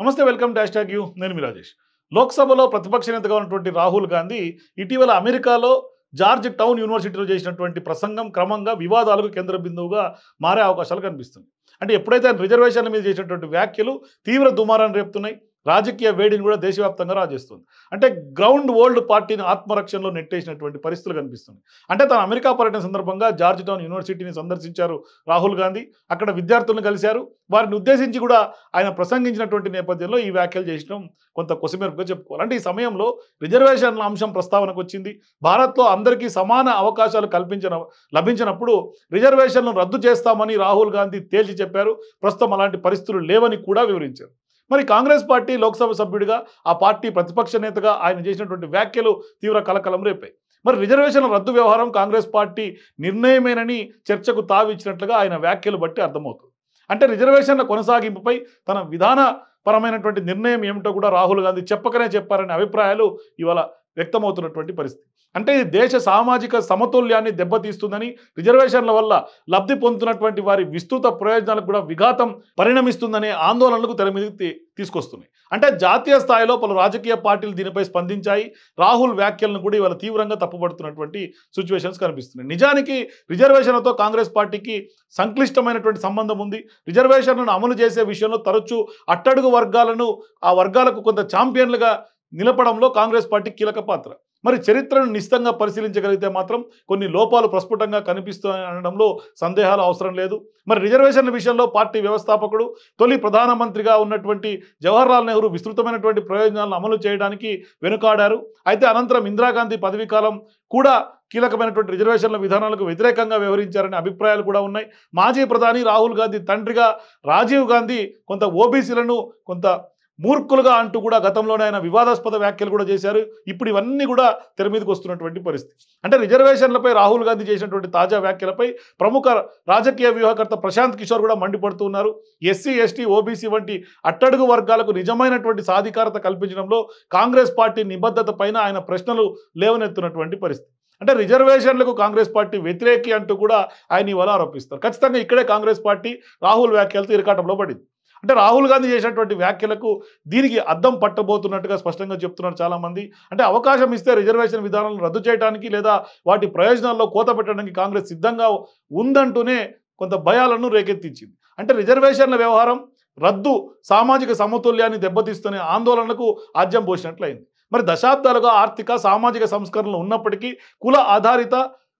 నమస్తే welcome dash tag you. నేను మీ రాజేష్. లోక్సభలో ప్రతిపక్ష నేతగా ఉన్నటువంటి రాహుల్ గాంధీ ఇటీవల అమెరికాలో జార్జ్ టౌన్ యూనివర్సిటీలో చేసినటువంటి ప్రసంగం క్రమంగా వివాదాలకు కేంద్ర బిందువుగా మారే అవకాశాలు కనిపిస్తుంది అంటే ఎప్పుడైతే ఆయన రిజర్వేషన్ల మీద చేసినటువంటి వ్యాఖ్యలు తీవ్ర దుమారాన్ని రేపుతున్నాయి రాజకీయ వేడిని కూడా దేశవ్యాప్తంగా రాజేస్తుంది. అంటే గ్రౌండ్ వరల్డ్ పార్టీని ఆత్మరక్షణలో నెట్టేసినటువంటి పరిస్థితులు కనిపిస్తుంది అంటే తన అమెరికా పర్యటన సందర్భంగా జార్జ్ టౌన్ యూనివర్సిటీని సందర్శించారు రాహుల్ గాంధీ. అక్కడ విద్యార్థులను కలిశారు. వారిని ఉద్దేశించి కూడా ఆయన ప్రసంగించినటువంటి నేపథ్యంలో ఈ వ్యాఖ్యలు చేసిన. కొంత కొసిమెరుపుగా చెప్పుకోవాలి. అంటే ఈ సమయంలో రిజర్వేషన్ల అంశం ప్రస్తావనకు వచ్చింది. భారత్లో అందరికీ సమాన అవకాశాలు కల్పించిన లభించినప్పుడు రిజర్వేషన్లను రద్దు చేస్తామని రాహుల్ గాంధీ తేల్చి చెప్పారు. ప్రస్తుతం అలాంటి పరిస్థితులు లేవని కూడా వివరించారు. మరి కాంగ్రెస్ పార్టీ లోక్సభ సభ్యుడిగా ఆ పార్టీ ప్రతిపక్ష నేతగా ఆయన చేసినటువంటి వ్యాఖ్యలు తీవ్ర కలకలం రేపాయి. మరి రిజర్వేషన్ల రద్దు వ్యవహారం కాంగ్రెస్ పార్టీ నిర్ణయమేనని చర్చకు తావిచ్చినట్లుగా ఆయన వ్యాఖ్యలు బట్టి అర్థమవుతుంది. అంటే రిజర్వేషన్ల కొనసాగింపుపై తన విధానపరమైనటువంటి నిర్ణయం ఏమిటో కూడా రాహుల్ గాంధీ చెప్పకనే చెప్పారనే అభిప్రాయాలు ఇవాళ వ్యక్తమవుతున్నటువంటి పరిస్థితి. అంటే ఇది దేశ సామాజిక సమతుల్యాన్ని దెబ్బతీస్తుందని రిజర్వేషన్ల వల్ల లబ్ధి పొందుతున్నటువంటి వారి విస్తృత ప్రయోజనాలకు కూడా విఘాతం పరిణమిస్తుందనే ఆందోళనలకు తెర మీదకి తీసుకొస్తున్నాయి. అంటే జాతీయ స్థాయిలో పలు రాజకీయ పార్టీలు దీనిపై స్పందించాయి. రాహుల్ వ్యాఖ్యలను కూడా ఇవాళ తీవ్రంగా తప్పుపడుతున్నటువంటి సిచ్యువేషన్స్ కనిపిస్తున్నాయి. నిజానికి రిజర్వేషన్లతో కాంగ్రెస్ పార్టీకి సంక్లిష్టమైనటువంటి సంబంధం ఉంది. రిజర్వేషన్లను అమలు చేసే విషయంలో తరచూ అట్టడుగు వర్గాలను ఆ వర్గాలకు కొంత ఛాంపియన్లుగా నిలపడంలో కాంగ్రెస్ పార్టీ కీలక పాత్ర. మరి చరిత్రను నిశ్చితంగా పరిశీలించగలిగితే మాత్రం కొన్ని లోపాలు ప్రస్ఫుటంగా కనిపిస్తాయి అనడంలో సందేహాలు అవసరం లేదు. మరి రిజర్వేషన్ల విషయంలో పార్టీ వ్యవస్థాపకుడు తొలి ప్రధానమంత్రిగా ఉన్నటువంటి జవహర్లాల్ నెహ్రూ విస్తృతమైనటువంటి ప్రయోజనాలను అమలు చేయడానికి వెనుకాడారు. అయితే అనంతరం ఇందిరాగాంధీ పదవీ కాలం కూడా కీలకమైనటువంటి రిజర్వేషన్ల విధానాలకు వ్యతిరేకంగా వ్యవహరించారనే అభిప్రాయాలు కూడా ఉన్నాయి. మాజీ ప్రధాని రాహుల్ గాంధీ తండ్రిగా రాజీవ్ గాంధీ కొంత ఓబీసీలను కొంత మూర్ఖులుగా అంటూ కూడా గతంలోనే ఆయన వివాదాస్పద వ్యాఖ్యలు కూడా చేశారు. ఇప్పుడు ఇవన్నీ కూడా తెర మీదకి వస్తున్నటువంటి పరిస్థితి. అంటే రిజర్వేషన్లపై రాహుల్ గాంధీ చేసినటువంటి తాజా వ్యాఖ్యలపై ప్రముఖ రాజకీయ వ్యూహకర్త ప్రశాంత్ కిషోర్ కూడా మండిపడుతున్నారు ఎస్సీ ఎస్టీ ఓబీసీ వంటి అట్టడుగు వర్గాలకు నిజమైనటువంటి సాధికారత కల్పించడంలో కాంగ్రెస్ పార్టీ నిబద్ధత పైన ఆయన ప్రశ్నలు లేవనెత్తున్నటువంటి పరిస్థితి. అంటే రిజర్వేషన్లకు కాంగ్రెస్ పార్టీ వ్యతిరేకి అంటూ కూడా ఆయన ఇవాళ ఆరోపిస్తారు. ఖచ్చితంగా ఇక్కడే కాంగ్రెస్ పార్టీ రాహుల్ వ్యాఖ్యలతో ఇరకాటంలో పడింది. అంటే రాహుల్ గాంధీ చేసినటువంటి వ్యాఖ్యలకు దీనికి అద్దం పట్టబోతున్నట్టుగా స్పష్టంగా చెప్తున్నారు చాలామంది. అంటే అవకాశం ఇస్తే రిజర్వేషన్ విధానాలను రద్దు చేయడానికి లేదా వాటి ప్రయోజనాల్లో కోత పెట్టడానికి కాంగ్రెస్ సిద్ధంగా ఉందంటూనే కొంత భయాలను రేకెత్తించింది. అంటే రిజర్వేషన్ల వ్యవహారం రద్దు సామాజిక సమతుల్యాన్ని దెబ్బతీస్తూనే ఆందోళనకు ఆద్యం పోసినట్లయింది. మరి దశాబ్దాలుగా ఆర్థిక సామాజిక సంస్కరణలు ఉన్నప్పటికీ కుల ఆధారిత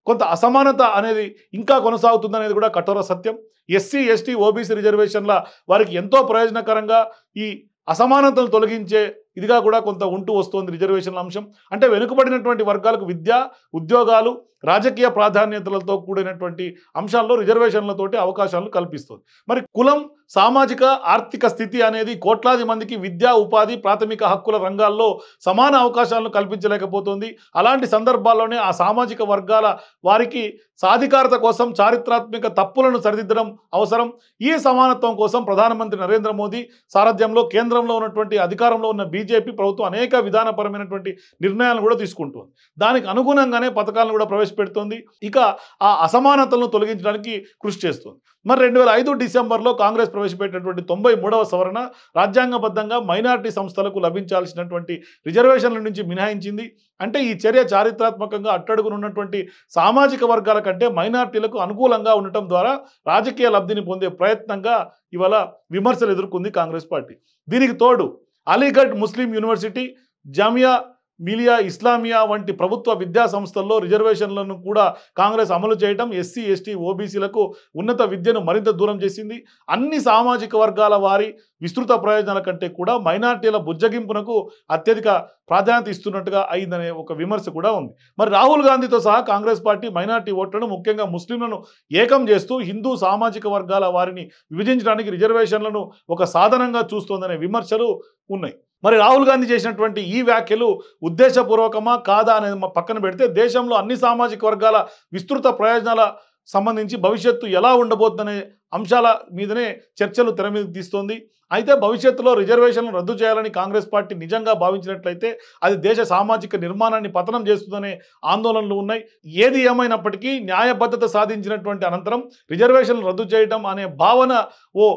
కొంత అసమానత అనేది ఇంకా కొనసాగుతుందనేది కూడా కఠోర సత్యం. ఎస్సీ ఎస్టీ ఓబీసీ రిజర్వేషన్ల వారికి ఎంతో ప్రయోజనకరంగా ఈ అసమానతలు తొలగించే ఇదిగా కూడా కొంత ఉంటూ వస్తుంది రిజర్వేషన్ల అంశం. అంటే వెనుకబడినటువంటి వర్గాలకు విద్య ఉద్యోగాలు రాజకీయ ప్రాధాన్యతలతో కూడినటువంటి అంశాల్లో రిజర్వేషన్లతోటి అవకాశాలను కల్పిస్తుంది. మరి కులం సామాజిక ఆర్థిక స్థితి అనేది కోట్లాది మందికి విద్యా ఉపాధి ప్రాథమిక హక్కుల రంగాల్లో సమాన అవకాశాలను కల్పించలేకపోతుంది. అలాంటి సందర్భాల్లోనే ఆ సామాజిక వర్గాల వారికి సాధికారత కోసం చారిత్రాత్మక తప్పులను సరిదిద్దడం అవసరం. ఈ సమానత్వం కోసం ప్రధానమంత్రి నరేంద్ర మోదీ సారథ్యంలో కేంద్రంలో ఉన్నటువంటి అధికారంలో ఉన్న బీజేపీ ప్రభుత్వం అనేక విధానపరమైనటువంటి నిర్ణయాలను కూడా తీసుకుంటుంది. దానికి అనుగుణంగానే పథకాలను కూడా ప్రవేశపెడుతుంది. ఇక ఆ అసమానతలను తొలగించడానికి కృషి చేస్తుంది. మరి రెండు వేల ఐదు డిసెంబర్లో కాంగ్రెస్ ప్రవేశపెట్టినటువంటి తొంభై మూడవ సవరణ రాజ్యాంగబద్ధంగా మైనార్టీ సంస్థలకు లభించాల్సినటువంటి రిజర్వేషన్ల నుంచి మినహాయించింది. అంటే ఈ చర్య చారిత్రాత్మకంగా అట్టడుగునున్నటువంటి సామాజిక వర్గాల కంటే మైనార్టీలకు అనుకూలంగా ఉండటం ద్వారా రాజకీయ లబ్ధిని పొందే ప్రయత్నంగా ఇవాళ విమర్శలు ఎదుర్కొంది కాంగ్రెస్ పార్టీ. దీనికి తోడు अलीगढ़ मुस्लिम यूनिवर्सिटी जामिया మిలియా ఇస్లామియా వంటి ప్రభుత్వ విద్యా సంస్థల్లో రిజర్వేషన్లను కూడా కాంగ్రెస్ అమలు చేయడం ఎస్సీ ఎస్టీ ఓబీసీలకు ఉన్నత విద్యను మరింత దూరం చేసింది. అన్ని సామాజిక వర్గాల వారి విస్తృత ప్రయోజనాల కంటే కూడా మైనార్టీల బుజ్జగింపునకు అత్యధిక ప్రాధాన్యత ఇస్తున్నట్టుగా అయిందనే ఒక విమర్శ కూడా ఉంది. మరి రాహుల్ గాంధీతో సహా కాంగ్రెస్ పార్టీ మైనార్టీ ఓట్లను ముఖ్యంగా ముస్లింలను ఏకం చేస్తూ హిందూ సామాజిక వర్గాల వారిని విభజించడానికి రిజర్వేషన్లను ఒక సాధనంగా చూస్తోందనే విమర్శలు ఉన్నాయి. మరి రాహుల్ గాంధీ చేసినటువంటి ఈ వ్యాఖ్యలు ఉద్దేశపూర్వకమా కాదా అనేది పక్కన పెడితే దేశంలో అన్ని సామాజిక వర్గాల విస్తృత ప్రయోజనాల సంబంధించి భవిష్యత్తు ఎలా ఉండబోతుందనే అంశాల మీదనే చర్చలు తెర మీద తీస్తోంది. అయితే భవిష్యత్తులో రిజర్వేషన్లు రద్దు చేయాలని కాంగ్రెస్ పార్టీ నిజంగా భావించినట్లయితే అది దేశ సామాజిక నిర్మాణాన్ని పతనం చేస్తుందనే ఆందోళనలు ఉన్నాయి. ఏది ఏమైనప్పటికీ న్యాయబద్ధత సాధించినటువంటి అనంతరం రిజర్వేషన్లు రద్దు చేయడం అనే భావన ఓ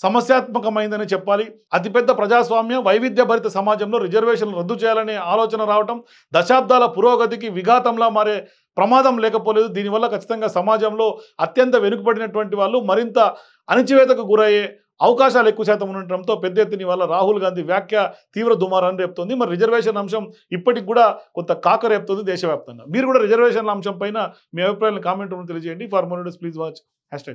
సమస్యాత్మకమైందని చెప్పాలి. అతిపెద్ద ప్రజాస్వామ్య వైవిధ్యభరిత సమాజంలో రిజర్వేషన్లు రద్దు చేయాలనే ఆలోచన రావటం దశాబ్దాల పురోగతికి విఘాతంలా మారే ప్రమాదం లేకపోలేదు. దీనివల్ల ఖచ్చితంగా సమాజంలో అత్యంత వెనుకబడినటువంటి వాళ్ళు మరింత అణిచివేతకు గురయ్యే అవకాశాలు ఎక్కువ శాతం ఉండటంతో పెద్ద ఎత్తున వల్ల రాహుల్ గాంధీ వ్యాఖ్య తీవ్ర దుమారాన్ని రేపుతోంది. మరి రిజర్వేషన్ అంశం ఇప్పటికి కూడా కొంత కాక రేపుతుంది దేశవ్యాప్తంగా. మీరు కూడా రిజర్వేషన్ల అంశం పైన మీ అభిప్రాయాలను కామెంట్ తెలియజేయండి. For more please watch hash